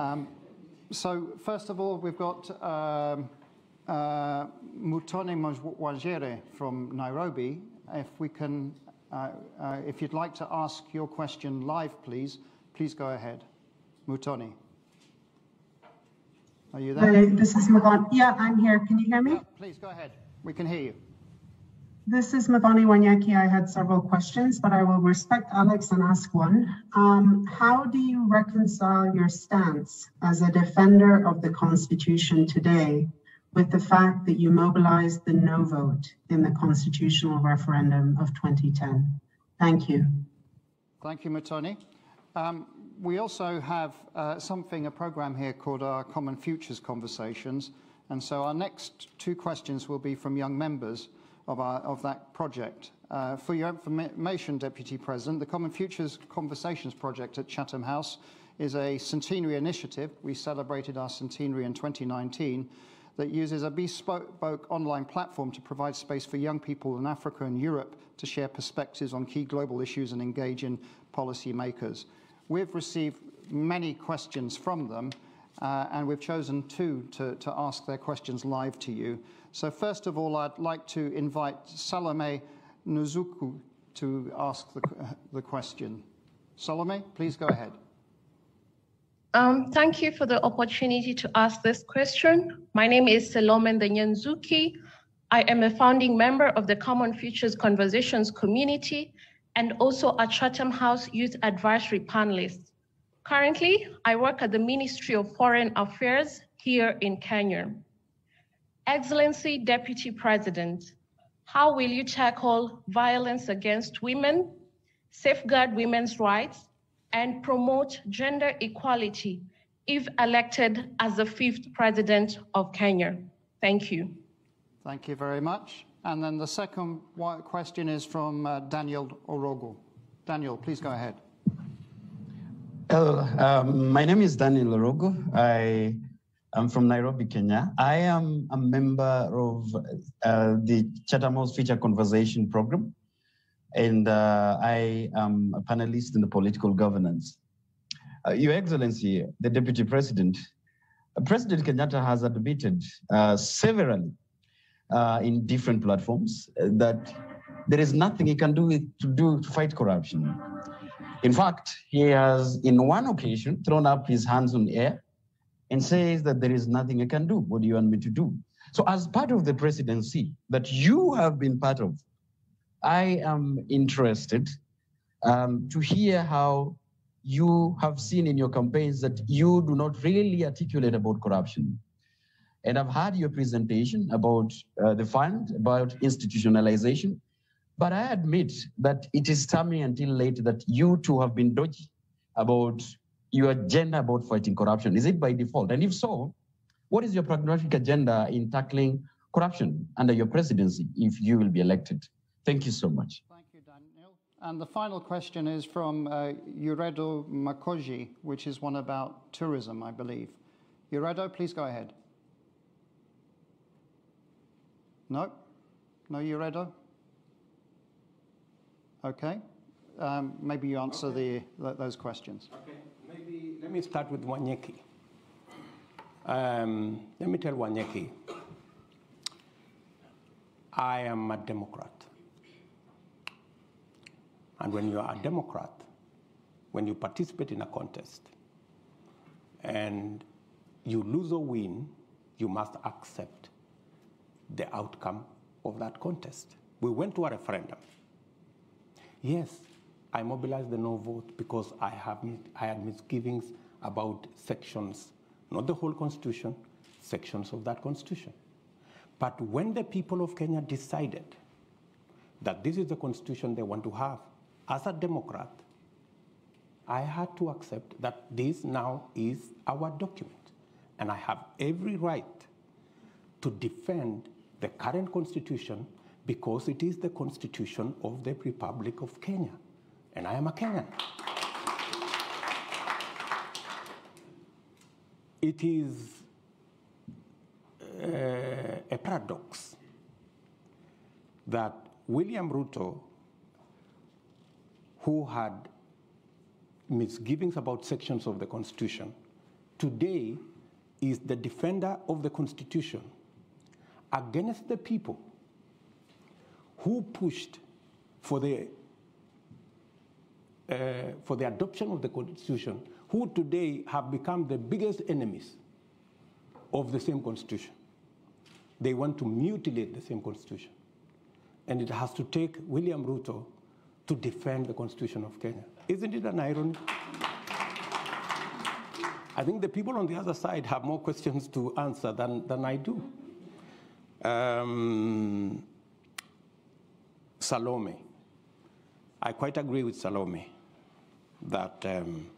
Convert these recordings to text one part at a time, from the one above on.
Um, so first of all, we've got um, uh, Muthoni from Nairobi. If we can, uh, uh, if you'd like to ask your question live, please, please go ahead. Muthoni. Are you there? Hi, this is Mavan. Yeah, I'm here. Can you hear me? Yeah, please go ahead. We can hear you. This is Mavani Wanyeki. I had several questions, but I will respect Alex and ask one. Um, how do you reconcile your stance as a defender of the Constitution today with the fact that you mobilized the no vote in the constitutional referendum of 2010? Thank you. Thank you, Muthoni. Um, we also have uh, something, a program here called our Common Futures Conversations. And so our next two questions will be from young members of, our, of that project. Uh, for your information, Deputy President, the Common Futures Conversations Project at Chatham House is a centenary initiative. We celebrated our centenary in 2019 that uses a bespoke online platform to provide space for young people in Africa and Europe to share perspectives on key global issues and engage in policy makers. We've received many questions from them, uh, and we've chosen two to, to ask their questions live to you. So first of all, I'd like to invite Salome Nuzuku to ask the, the question. Salome, please go ahead. Um, thank you for the opportunity to ask this question. My name is Salome Nyanzuki. I am a founding member of the Common Futures Conversations community and also a Chatham House Youth Advisory panelist. Currently, I work at the Ministry of Foreign Affairs here in Kenya. Excellency Deputy President, how will you tackle violence against women, safeguard women's rights, and promote gender equality if elected as the fifth president of Kenya? Thank you. Thank you very much. And then the second question is from uh, Daniel Orogo. Daniel, please go ahead. Hello, um, my name is Daniel Orogo. I I'm from Nairobi, Kenya. I am a member of uh, the Chatham House Future Conversation Program, and uh, I am a panelist in the political governance. Uh, Your Excellency, the Deputy President, uh, President Kenyatta has admitted uh, severally uh, in different platforms that there is nothing he can do to do to fight corruption. In fact, he has, in one occasion, thrown up his hands on air and says that there is nothing I can do. What do you want me to do? So, as part of the presidency that you have been part of, I am interested um, to hear how you have seen in your campaigns that you do not really articulate about corruption. And I've had your presentation about uh, the fund, about institutionalization, but I admit that it is coming until late that you two have been dodgy about your agenda about fighting corruption? Is it by default? And if so, what is your pragmatic agenda in tackling corruption under your presidency if you will be elected? Thank you so much. Thank you, Daniel. And the final question is from uh, Uredo Makoji, which is one about tourism, I believe. Uredo, please go ahead. No? No, Uredo? Okay. Um, maybe you answer okay. the, those questions. Okay maybe let me start with Wanyeki. Um, let me tell Wanyeki, I am a Democrat. And when you are a Democrat, when you participate in a contest and you lose or win, you must accept the outcome of that contest. We went to a referendum. Yes, I mobilized the no vote because I, have, I had misgivings about sections, not the whole constitution, sections of that constitution. But when the people of Kenya decided that this is the constitution they want to have, as a Democrat, I had to accept that this now is our document. And I have every right to defend the current constitution because it is the constitution of the Republic of Kenya and I am a Kenyan. It is uh, a paradox that William Ruto, who had misgivings about sections of the Constitution, today is the defender of the Constitution against the people who pushed for the uh, for the adoption of the Constitution, who today have become the biggest enemies of the same Constitution. They want to mutilate the same Constitution. And it has to take William Ruto to defend the Constitution of Kenya. Isn't it an irony? I think the people on the other side have more questions to answer than, than I do. Um, Salome. I quite agree with Salome that um,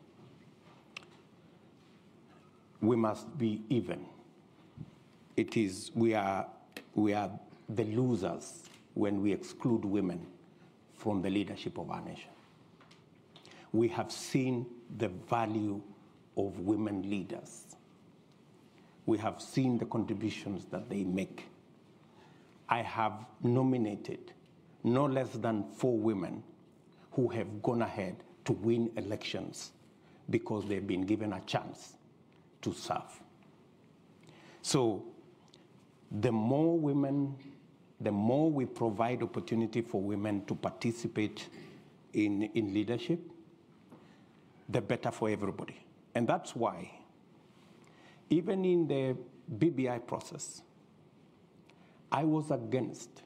we must be even. It is, we are, we are the losers when we exclude women from the leadership of our nation. We have seen the value of women leaders. We have seen the contributions that they make. I have nominated no less than four women who have gone ahead to win elections because they've been given a chance to serve. So the more women, the more we provide opportunity for women to participate in, in leadership, the better for everybody. And that's why, even in the BBI process, I was against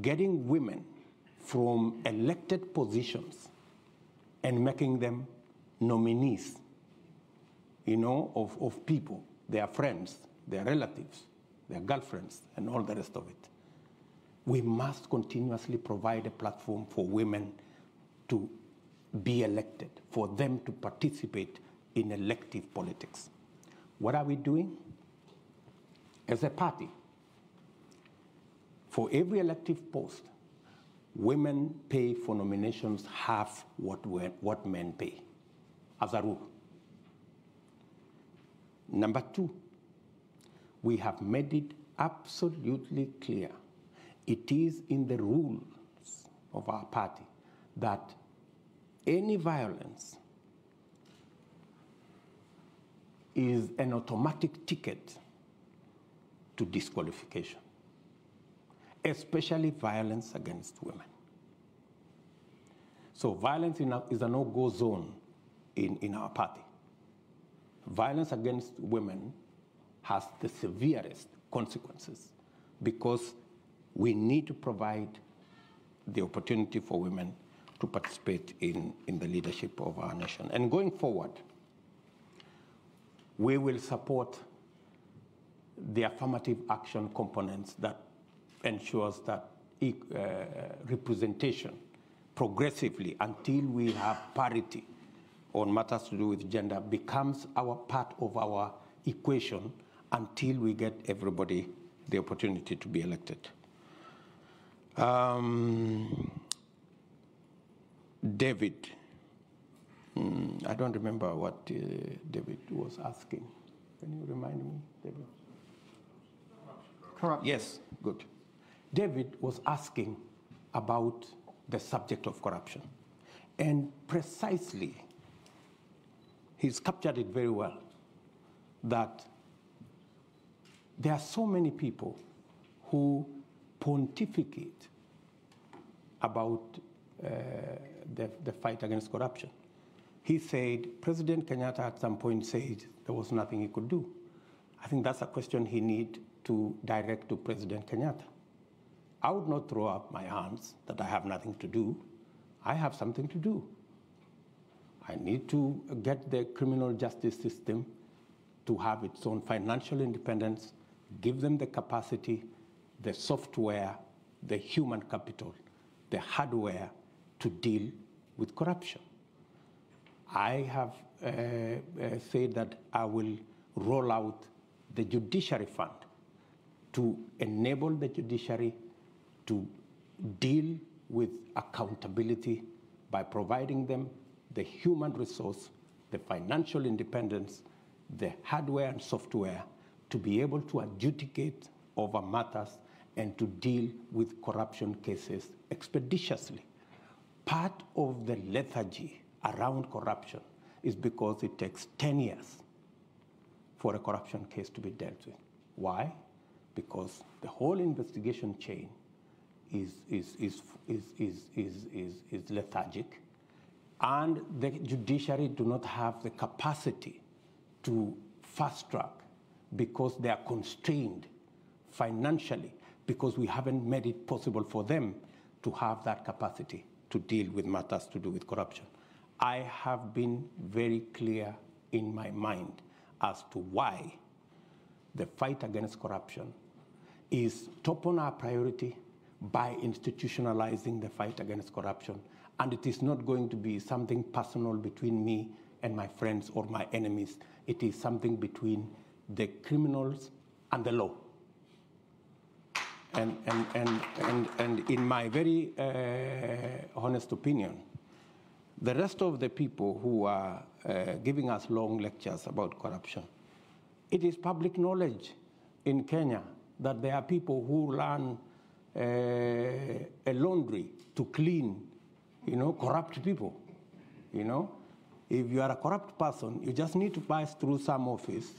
getting women from elected positions and making them nominees, you know, of, of people, their friends, their relatives, their girlfriends, and all the rest of it. We must continuously provide a platform for women to be elected, for them to participate in elective politics. What are we doing? As a party, for every elective post, women pay for nominations half what, what men pay, as a rule. Number two, we have made it absolutely clear it is in the rules of our party that any violence is an automatic ticket to disqualification, especially violence against women. So violence is a no-go zone in, in our party. Violence against women has the severest consequences because we need to provide the opportunity for women to participate in, in the leadership of our nation. And going forward, we will support the affirmative action components that ensures that uh, representation progressively until we have parity on matters to do with gender becomes our part of our equation until we get everybody the opportunity to be elected. Um, David. Mm, I don't remember what uh, David was asking. Can you remind me, David? Corruption. Yes, good. David was asking about the subject of corruption. And precisely, he's captured it very well that there are so many people who pontificate about uh, the, the fight against corruption. He said, President Kenyatta at some point said there was nothing he could do. I think that's a question he need to direct to President Kenyatta. I would not throw up my hands that I have nothing to do. I have something to do. I need to get the criminal justice system to have its own financial independence, give them the capacity, the software, the human capital, the hardware to deal with corruption. I have uh, uh, said that I will roll out the judiciary fund to enable the judiciary to deal with accountability by providing them the human resource, the financial independence, the hardware and software to be able to adjudicate over matters and to deal with corruption cases expeditiously. Part of the lethargy around corruption is because it takes 10 years for a corruption case to be dealt with. Why? Because the whole investigation chain is, is, is, is, is, is, is, is lethargic, and the judiciary do not have the capacity to fast track because they are constrained financially because we haven't made it possible for them to have that capacity to deal with matters to do with corruption. I have been very clear in my mind as to why the fight against corruption is top on our priority by institutionalizing the fight against corruption. And it is not going to be something personal between me and my friends or my enemies. It is something between the criminals and the law. And, and, and, and, and in my very uh, honest opinion, the rest of the people who are uh, giving us long lectures about corruption, it is public knowledge in Kenya that there are people who uh, a laundry to clean, you know, corrupt people. You know, if you are a corrupt person, you just need to pass through some office,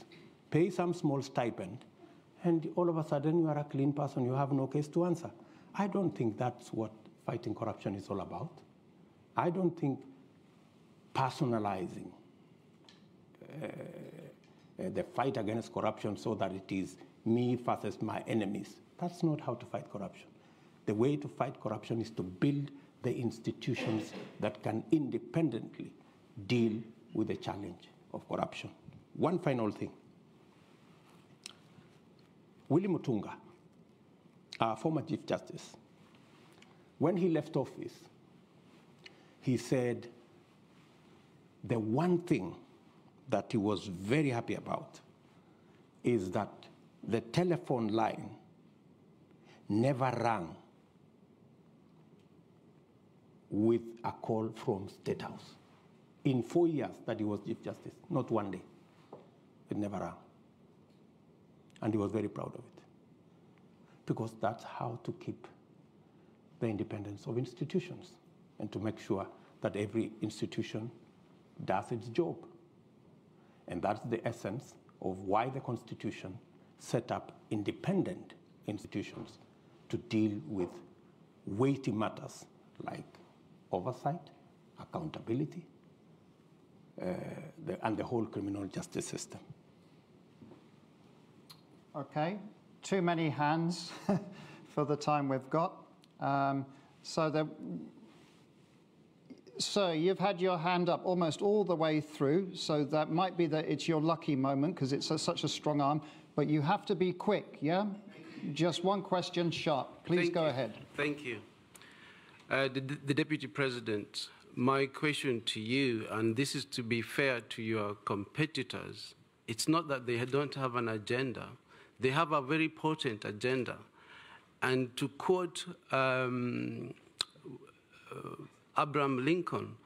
pay some small stipend, and all of a sudden you are a clean person, you have no case to answer. I don't think that's what fighting corruption is all about. I don't think personalizing uh, the fight against corruption so that it is me versus my enemies. That's not how to fight corruption. The way to fight corruption is to build the institutions that can independently deal with the challenge of corruption. One final thing. Willie Mutunga, our former Chief Justice, when he left office, he said the one thing that he was very happy about is that the telephone line never rang with a call from State House. In four years that he was Chief Justice, not one day. It never rang. And he was very proud of it. Because that's how to keep the independence of institutions and to make sure that every institution does its job. And that's the essence of why the Constitution set up independent institutions to deal with weighty matters like oversight, accountability, uh, the, and the whole criminal justice system. Okay, too many hands for the time we've got. Um, so the, you've had your hand up almost all the way through, so that might be that it's your lucky moment because it's a, such a strong arm, but you have to be quick, yeah? Just one question sharp. Please Thank go you. ahead. Thank you. Uh, the, the Deputy President, my question to you, and this is to be fair to your competitors, it's not that they don't have an agenda, they have a very potent agenda. And to quote um, uh, Abraham Lincoln,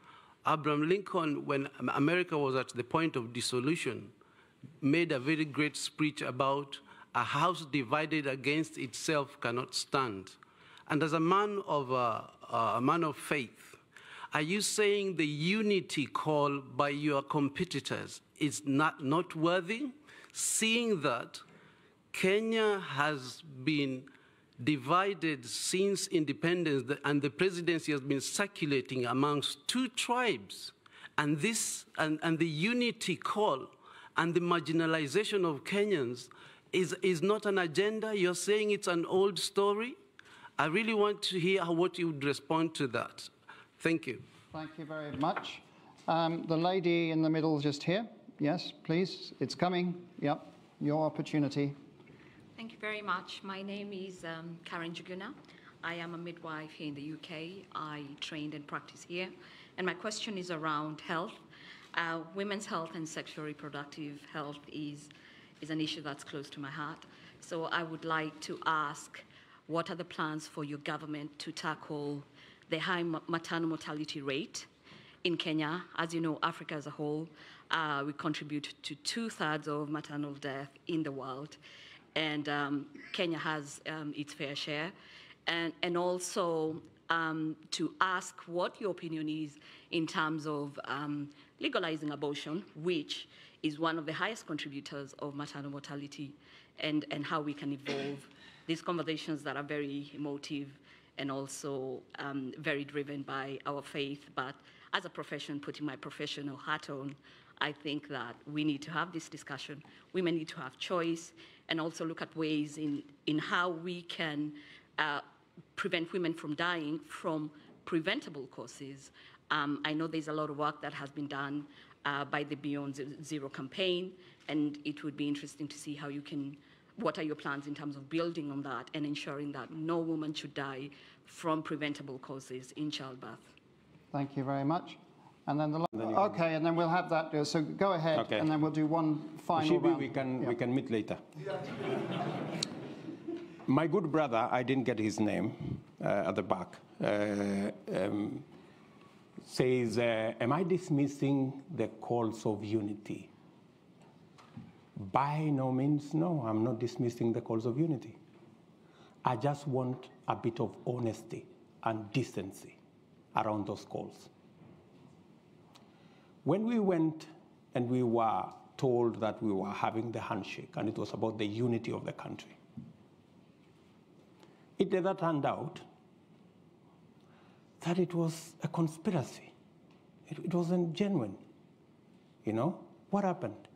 Abraham Lincoln, when America was at the point of dissolution, made a very great speech about a house divided against itself cannot stand. And as a man of uh, uh, a man of faith, are you saying the unity call by your competitors is not noteworthy, seeing that Kenya has been divided since independence and the presidency has been circulating amongst two tribes and this and, and the unity call and the marginalization of Kenyans is, is not an agenda. You're saying it's an old story. I really want to hear what you would respond to that. Thank you. Thank you very much. Um, the lady in the middle just here. Yes, please. It's coming. Yep. Your opportunity. Thank you very much. My name is um, Karen Njuguna. I am a midwife here in the UK. I trained and practice here. And my question is around health. Uh, women's health and sexual reproductive health is, is an issue that's close to my heart. So I would like to ask what are the plans for your government to tackle the high maternal mortality rate in Kenya? As you know, Africa as a whole, uh, we contribute to two thirds of maternal death in the world and um, Kenya has um, its fair share. And, and also um, to ask what your opinion is in terms of um, legalizing abortion, which is one of the highest contributors of maternal mortality, and, and how we can evolve these conversations that are very emotive and also um, very driven by our faith. But as a profession, putting my professional hat on, I think that we need to have this discussion. Women need to have choice and also look at ways in, in how we can uh, prevent women from dying from preventable causes. Um, I know there's a lot of work that has been done uh, by the Beyond Zero campaign, and it would be interesting to see how you can, what are your plans in terms of building on that and ensuring that no woman should die from preventable causes in childbirth. Thank you very much. And then the then okay, and then we'll have that. Uh, so go ahead, okay. and then we'll do one final Shibi, round. we can yeah. we can meet later. My good brother, I didn't get his name uh, at the back. Uh, um, says, uh, Am I dismissing the calls of unity? By no means, no, I'm not dismissing the calls of unity. I just want a bit of honesty and decency around those calls. When we went and we were told that we were having the handshake and it was about the unity of the country, it never turned out that it was a conspiracy. It, it wasn't genuine. You know, what happened?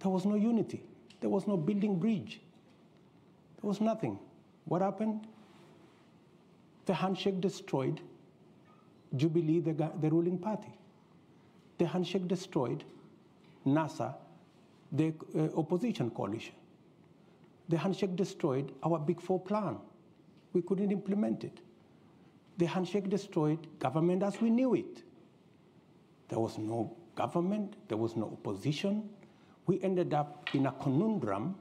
There was no unity. There was no building bridge. There was nothing. What happened? The handshake destroyed Jubilee, the, the ruling party. The handshake destroyed NASA, the uh, opposition coalition. The handshake destroyed our Big Four plan. We couldn't implement it. The handshake destroyed government as we knew it. There was no government, there was no opposition. We ended up in a conundrum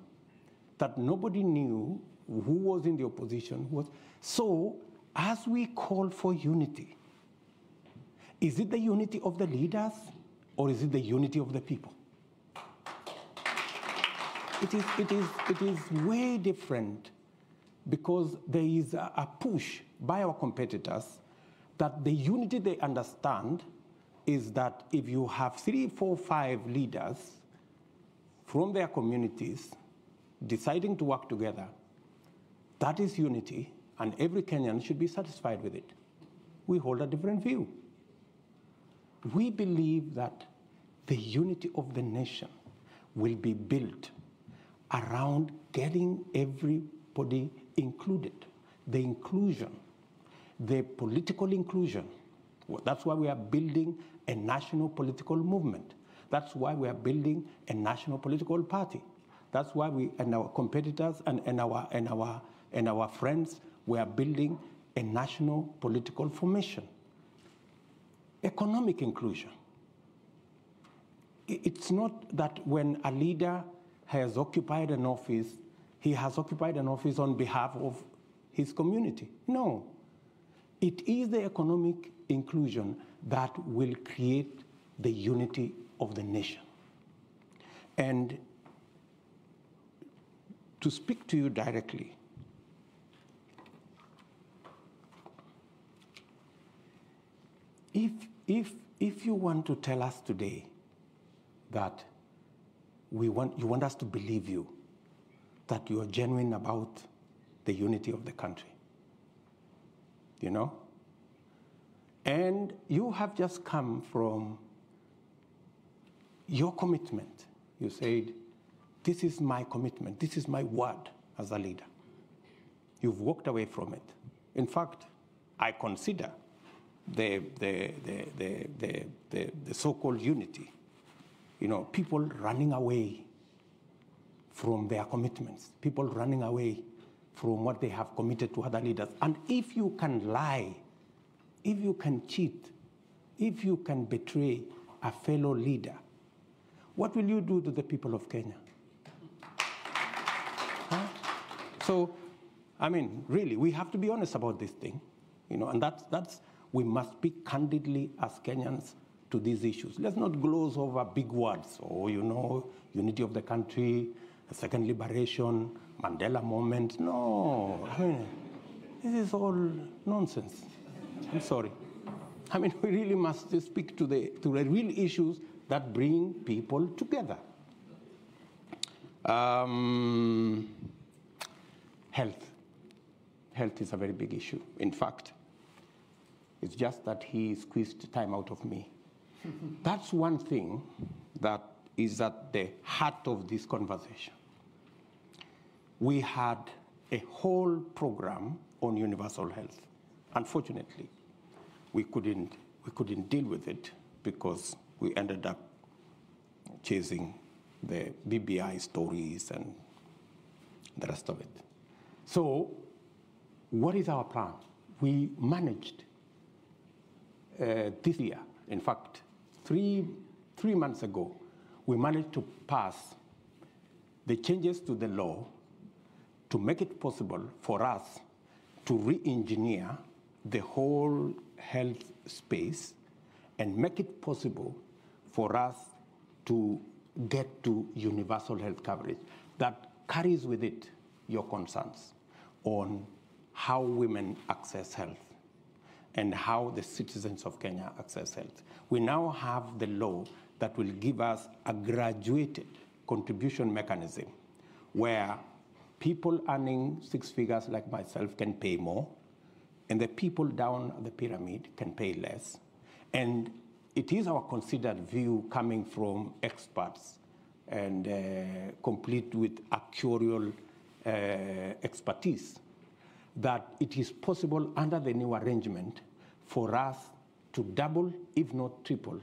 that nobody knew who was in the opposition. Was. So, as we call for unity, is it the unity of the leaders or is it the unity of the people? It is, it is, it is way different because there is a, push by our competitors that the unity they understand is that if you have three, four, five leaders from their communities deciding to work together, that is unity, and every Kenyan should be satisfied with it. We hold a different view. We believe that the unity of the nation will be built around getting everybody included, the inclusion, the political inclusion. That's why we are building a national political movement. That's why we are building a national political party. That's why we and our competitors and, and, our, and, our, and our friends, we are building a national political formation. Economic inclusion. It's not that when a leader has occupied an office, he has occupied an office on behalf of his community. No. It is the economic inclusion that will create the unity of the nation. And to speak to you directly, if if, if you want to tell us today that we want, you want us to believe you, that you are genuine about the unity of the country, you know? And you have just come from your commitment. You said, This is my commitment, this is my word as a leader. You've walked away from it. In fact, I consider the, the, the, the, the, the, the so-called unity. You know, people running away from their commitments, people running away from what they have committed to other leaders. And if you can lie, if you can cheat, if you can betray a fellow leader, what will you do to the people of Kenya? Huh? So, I mean, really, we have to be honest about this thing, you know, and that's, that's, we must speak candidly as Kenyans to these issues. Let's not gloss over big words, or, oh, you know, unity of the country, second liberation, Mandela moment. No, I mean, this is all nonsense. I'm sorry. I mean, we really must speak to the, to the real issues that bring people together. Um, health. Health is a very big issue. In fact, it's just that he squeezed time out of me. That's one thing that is at the heart of this conversation. We had a whole program on universal health. Unfortunately, we couldn't, we couldn't deal with it because we ended up chasing the BBI stories and the rest of it. So, what is our plan? We managed uh, this year, in fact, three, three months ago, we managed to pass the changes to the law to make it possible for us to re-engineer the whole health space and make it possible for us to get to universal health coverage that carries with it your concerns on how women access health and how the citizens of Kenya access health. We now have the law that will give us a graduated contribution mechanism where people earning six figures like myself can pay more, and the people down the pyramid can pay less. And it is our considered view coming from experts and uh, complete with actuarial uh, expertise that it is possible under the new arrangement for us to double, if not triple,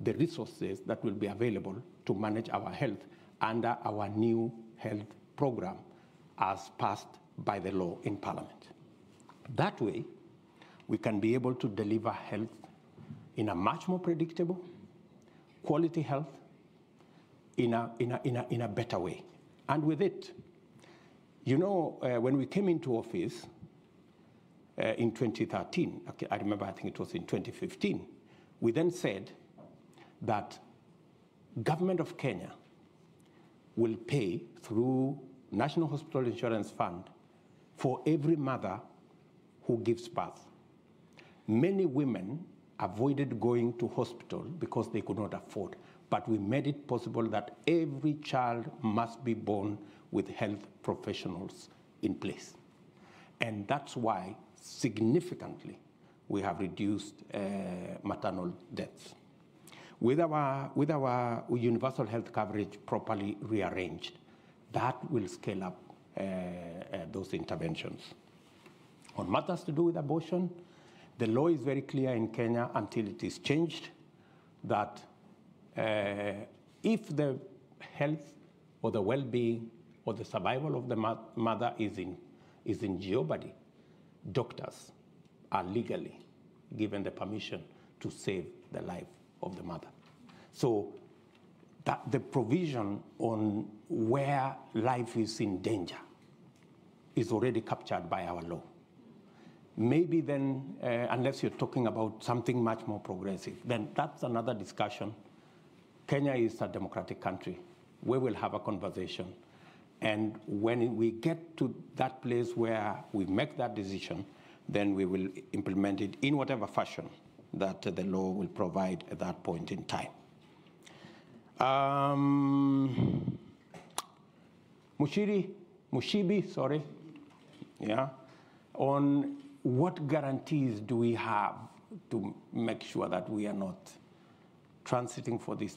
the resources that will be available to manage our health under our new health program as passed by the law in Parliament. That way, we can be able to deliver health in a much more predictable, quality health in a, in a, in a, in a better way. And with it, you know, uh, when we came into office uh, in 2013, okay, I remember I think it was in 2015, we then said that government of Kenya will pay through National Hospital Insurance Fund for every mother who gives birth. Many women avoided going to hospital because they could not afford, but we made it possible that every child must be born with health professionals in place. And that's why significantly we have reduced uh, maternal deaths. With our, with our universal health coverage properly rearranged, that will scale up uh, uh, those interventions. On matters to do with abortion, the law is very clear in Kenya until it is changed that uh, if the health or the well being or the survival of the mo- mother is in, is in jeopardy, doctors are legally given the permission to save the life of the mother. So that the provision on where life is in danger is already captured by our law. Maybe then, uh, unless you're talking about something much more progressive, then that's another discussion. Kenya is a democratic country. We will have a conversation. And when we get to that place where we make that decision, then we will implement it in whatever fashion that the law will provide at that point in time. Um, Mushiri, Mushibi, sorry, yeah, on what guarantees do we have to make sure that we are not transiting for this